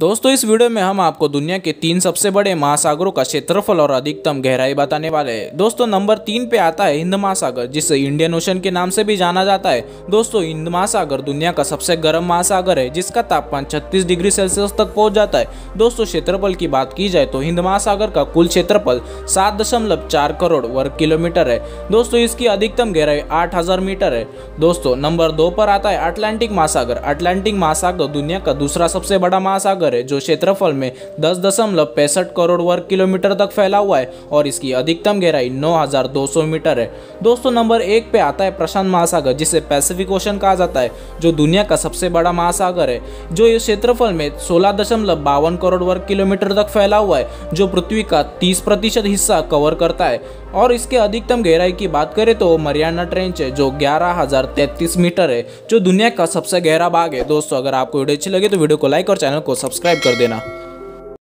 दोस्तों, इस वीडियो में हम आपको दुनिया के तीन सबसे बड़े महासागरों का क्षेत्रफल और अधिकतम गहराई बताने वाले हैं। दोस्तों, नंबर तीन पे आता है हिंद महासागर, जिसे इंडियन ओशन के नाम से भी जाना जाता है। दोस्तों, हिंद महासागर दुनिया का सबसे गर्म महासागर है, जिसका तापमान 36 डिग्री सेल्सियस तक पहुँच जाता है। दोस्तों, क्षेत्रफल की बात की जाए तो हिंद महासागर का कुल क्षेत्रफल सात करोड़ वर्ग किलोमीटर है। दोस्तों, इसकी अधिकतम गहराई आठ हज़ार मीटर है। दोस्तों, नंबर दो पर आता है अटलांटिक महासागर। अटलांटिक महासागर दुनिया का दूसरा सबसे बड़ा महासागर है जो क्षेत्रफल में दस दशमलव पैंसठ करोड़ वर्ग किलोमीटर तक फैला हुआ है और इसकी अधिकतम गहराई 9,200 मीटर है। दोस्तों नंबर एक पे आता है प्रशांत महासागर जिसे पैसिफिक ओशन कहा जाता है जो दुनिया का सबसे बड़ा महासागर है जो इस क्षेत्रफल में सोलह करोड़ वर्ग किलोमीटर तक फैला हुआ है जो पृथ्वी का तीस प्रतिशत हिस्सा कवर करता है। और इसके अधिकतम गहराई की बात करें तो मरियाना ट्रेंच है जो ग्यारह मीटर है जो दुनिया का सबसे गहरा भाग है। दोस्तों अगर आपको वीडियो अच्छी लगे तो वीडियो को लाइक और चैनल को सब्सक्राइब कर देना।